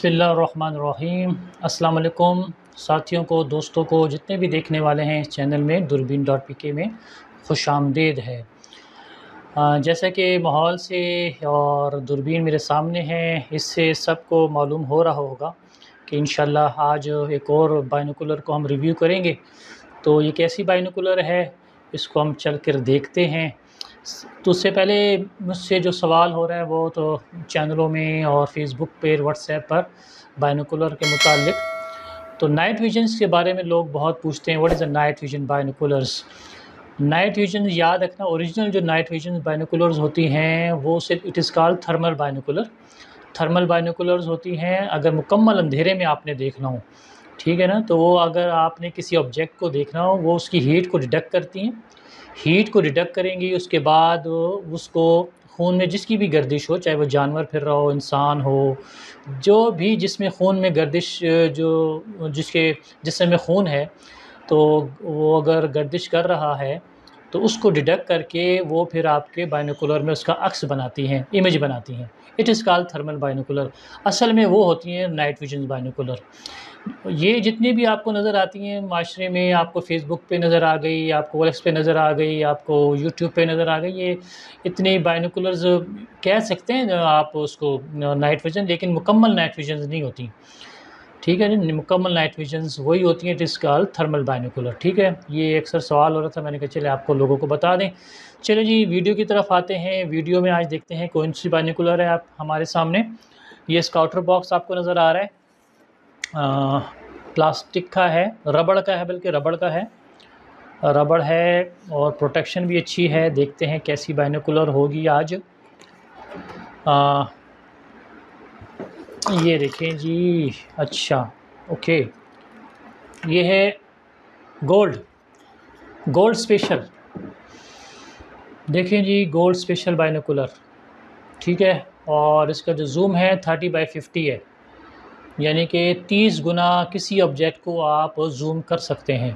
بسم اللہ الرحمن الرحیم۔ السلام علیکم۔ ساتھیوں کو، دوستوں کو جتنے بھی دیکھنے والے ہیں اس چینل میں، دوربین ڈاٹ پی کے میں خوش آمدید ہے۔ جیسا کہ ماحول سے اور دوربین میرے سامنے ہیں، اس سے سب کو معلوم ہو رہا ہوگا کہ انشاءاللہ آج ایک اور بائنوکولر کو ہم ریویو کریں گے۔ تو یہ کیسی بائنوکولر ہے؟ اس کو ہم چل کر دیکھتے ہیں۔ تو اس سے پہلے مجھ سے جو سوال ہو رہا ہے وہ تو چینلوں میں اور فیس بک پہ واٹس ایپ پر بائنوکولر کے متعلق۔ تو نائٹ ویژنس کے بارے میں لوگ بہت پوچھتے ہیں what is a night vision binoculars night vision یاد رکھنا اوریجنل جو نائٹ ویژن بائنوکولرز ہوتی ہیں، وہ صرف it is call thermal binocular thermal binoculars ہوتی ہیں اگر مکمل اندھیرے میں آپ نے دیکھنا ہو، ٹھیک ہے نا؟ تو وہ اگر آپ نے کسی آبجیکٹ کو دیکھنا ہو، وہ اس کی ہیٹ کو ڈیڈکٹ کرتی ہیں۔ ہیٹ کو ڈیڈکٹ کریں گی، اس کے بعد اس کو خون میں جس کی بھی گردش ہو، چاہے وہ جانور پھر رہا ہو، انسان ہو، جو بھی جس میں خون میں گردش، جو جس کے جسم میں خون ہے، تو وہ اگر گردش کر رہا ہے تو اس کو ڈیڈکٹ کر کے وہ پھر آپ کے بائنوکولر میں اس کا عکس بناتی ہیں امیج بناتی ہیں۔ It is call thermal binocular اصل میں وہ ہوتی ہیں نائٹ ویژن بائنوکولر یہ جتنی بھی آپ کو نظر آتی ہیں، معاشرے میں آپ کو فیس بک پہ نظر آ گئی، آپ کو ویکس پہ نظر آ گئی، آپ کو یوٹیوب پہ نظر آ گئی، یہ اتنی بائنوکولرز کہہ سکتے ہیں آپ اس کو نائٹ ویژن لیکن مکمل نائٹ ویژنز نہیں ہوتی۔ ٹھیک ہے جی مکمل نائٹ ویژنز وہی ہوتی ہیں ٹس کال تھرمل بائنوکولر ٹھیک ہے۔ یہ اکثر سوال ہو رہا تھا، میں نے کہا چلے آپ کو لوگوں کو بتا دیں۔ چلے جی ویڈیو کی طرف آتے ہیں۔ ویڈیو میں آج دیکھتے ہیں کون سی بائنوکولر ہے آپ ہمارے سامنے۔ یہ اسکاؤٹر باکس آپ کو نظر آ رہا ہے۔ پلاسٹک کا ہے، ربڑ کا ہے، بلکہ ربڑ کا ہے۔ ربڑ ہے اور پروٹیکشن بھی اچھی ہے۔ دیکھتے ہیں کیسی بائنوکولر ہوگی آج۔ یہ دیکھیں جی اچھا اوکے۔ یہ ہے گولڈ گولڈ اسپیشل دیکھیں جی گولڈ اسپیشل بائنوکولر۔ ٹھیک ہے، اور اس کا جو زوم ہے تھرٹی بائی ففٹی ہے۔ یعنی کہ تیس گنا کسی آبجیکٹ کو آپ زوم کر سکتے ہیں۔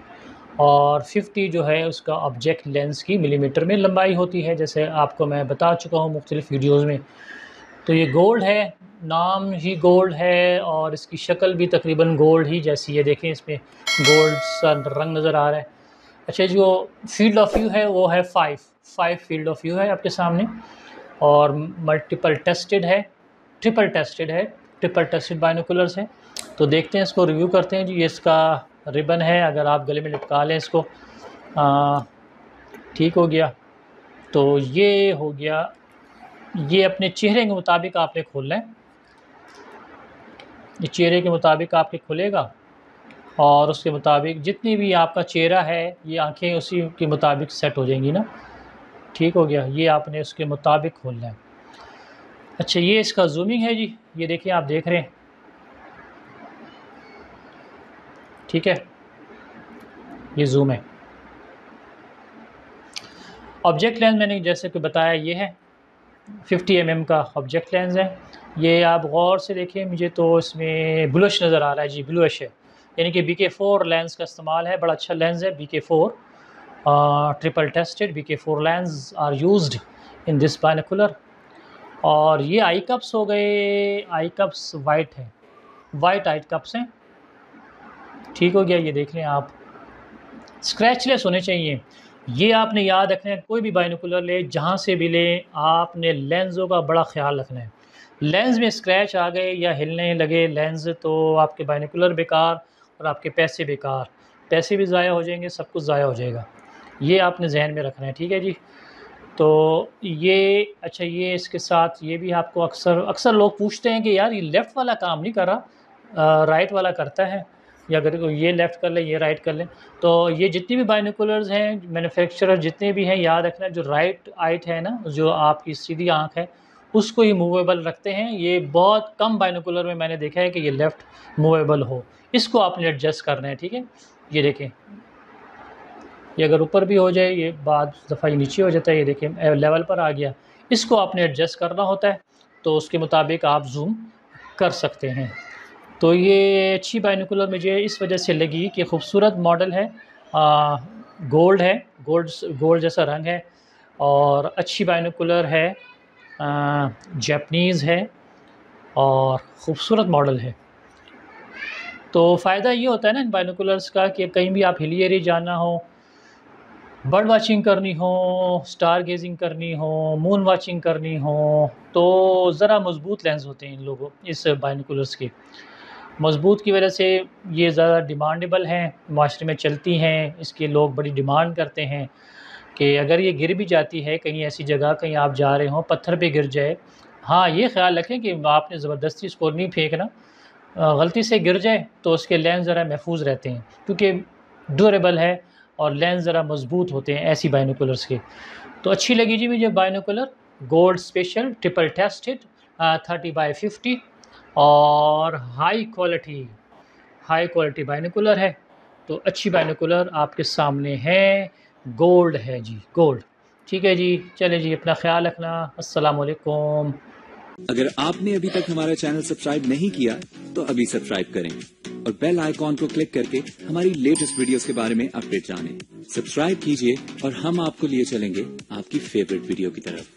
اور ففٹی جو ہے، اس کا آبجیکٹ لینس کی ملی میٹر میں لمبائی ہوتی ہے۔ جیسے آپ کو میں بتا چکا ہوں مختلف ویڈیوز میں۔ تو یہ گولڈ ہے، نام ہی گولڈ ہے اور اس کی شکل بھی تقریباً گولڈ ہی جیسی ہے۔ دیکھیں اس میں گولڈ سا رنگ نظر آ رہا ہے۔ اچھا جو فیلڈ آف ویو ہے، وہ ہے five five field of view ہے آپ کے سامنے۔ اور ملٹیپل ٹیسٹڈ ہے ٹرپل ٹیسٹڈ ہے ٹرپل ٹیسٹڈ بائنوکولرس ہیں۔ تو دیکھتے ہیں اس کو ریویو کرتے ہیں۔ جی یہ اس کا ریبن ہے، اگر آپ گلے میں لٹکا لیں اس کو۔ ٹھیک ہو گیا۔ تو یہ ہو گیا یہ اپنے چہرے کے مطابق آپ نے کھولنا ہے۔ یہ چہرے کے مطابق آپ کے کھلے گا اور اس کے مطابق جتنی بھی آپ کا چہرہ ہے، یہ آنکھیں اسی کے مطابق سیٹ ہو جائیں گی نا۔ ٹھیک ہو گیا، یہ آپ نے اس کے مطابق کھولنا ہے۔ اچھا یہ اس کا زومنگ ہے جی۔ یہ دیکھیں، آپ دیکھ رہے ہیں۔ ٹھیک ہے، یہ زوم ہے۔ آبجیکٹ لینس میں نے جیسے کہ بتایا، یہ ہے۔ ففٹی ایم ایم کا آبجیکٹ لینس ہے یہ آپ غور سے دیکھیں، مجھے تو اس میں بلوش نظر آ رہا ہے۔ جی بلوش ہے۔ یعنی کہ بی کے فور لینس کا استعمال ہے، بڑا اچھا لینس ہے، B K four triple tested B K four lens are used in this binocular اور یہ آئی کپس ہو گئے۔ آئی کپس وائٹ ہیں۔ وائٹ آئی کپس ہیں۔ ٹھیک ہو گیا، یہ دیکھ لیں آپ۔ اسکریچ لیس ہونے چاہیے۔ یہ آپ نے یاد رکھنا ہے، کوئی بھی بائنوکولر لے، جہاں سے بھی لیں آپ نے لینزوں کا بڑا خیال رکھنا ہے۔ لینز میں اسکریچ آ گئے یا ہلنے لگے لینز تو آپ کے بائنوکولر بیکار اور آپ کے پیسے بیکار۔ پیسے بھی ضائع ہو جائیں گے، سب کچھ ضائع ہو جائے گا۔ یہ آپ نے ذہن میں رکھنا ہے، ٹھیک ہے جی؟ تو یہ اچھا یہ اس کے ساتھ یہ بھی آپ کو اکثر اکثر لوگ پوچھتے ہیں کہ یار یہ لیفٹ والا کام نہیں کر رہا رائٹ والا کرتا ہے۔ یا اگر یہ لیفٹ کر لیں یہ رائٹ کر لیں تو یہ جتنی بھی بائنوکولرز ہیں مینوفیکچرر جتنے بھی ہیں، یاد رکھنا جو رائٹ آئٹ ہے نا، جو آپ کی سیدھی آنکھ ہے، اس کو ہی موویبل رکھتے ہیں۔ یہ بہت کم بائنوکولر میں میں نے دیکھا ہے کہ یہ لیفٹ موویبل ہو۔ اس کو آپ نے ایڈجسٹ کرنا ہے، ٹھیک ہے؟ یہ دیکھیں۔ یہ اگر اوپر بھی ہو جائے، یہ بعد دفعہ یہ نیچے ہو جاتا ہے، یہ دیکھیں۔ لیول پر آ گیا۔ اس کو آپ نے ایڈجسٹ کرنا ہوتا ہے۔ تو اس کے مطابق آپ زوم کر سکتے ہیں۔ تو یہ اچھی بائنوکولر مجھے اس وجہ سے لگی کہ خوبصورت ماڈل ہے گولڈ ہے، گولڈ گولڈ جیسا رنگ ہے اور اچھی بائنوکولر ہے جیپنیز ہے اور خوبصورت ماڈل ہے۔ تو فائدہ یہ ہوتا ہے نا ان بائنوکولرس کا کہ کہیں بھی آپ ہلی ایری جانا ہو، برڈ واچنگ کرنی ہو، سٹار گیزنگ کرنی ہو، مون واچنگ کرنی ہو، تو ذرا مضبوط لینس ہوتے ہیں ان لوگوں، اس بائنوکولرس کے۔ مضبوط کی وجہ سے یہ زیادہ ڈیمانڈیبل ہیں، معاشرے میں چلتی ہیں، اس کے لوگ بڑی ڈیمانڈ کرتے ہیں کہ اگر یہ گر بھی جاتی ہے کہیں ایسی جگہ، کہیں آپ جا رہے ہوں، پتھر پہ گر جائے۔ ہاں یہ خیال رکھیں کہ آپ نے زبردستی اس کو نہیں پھینکنا۔ غلطی سے گر جائے تو اس کے لینس ذرا محفوظ رہتے ہیں، کیونکہ ڈوریبل ہے اور لینس ذرا مضبوط ہوتے ہیں ایسی بائنوکولرس کے۔ تو اچھی لگی جی مجھے binocular gold special triple tested thirty by fifty اور high quality high quality binocular ہے۔ تو اچھی بائنوکولر آپ کے سامنے ہے۔ گولڈ ہے جی گولڈ ٹھیک ہے جی چلے جی اپنا خیال رکھنا۔ السلام علیکم۔ اگر آپ نے ابھی تک ہمارا چینل سبسکرائب نہیں کیا، تو ابھی سبسکرائب کریں۔ اور بیل آئیکن کو کلک کر کے ہماری لیٹسٹ ویڈیوز کے بارے میں اپڈیٹ جانیں۔ سبسکرائب کیجیے اور ہم آپ کو لیے چلیں گے آپ کی فیوریٹ ویڈیو کی طرف۔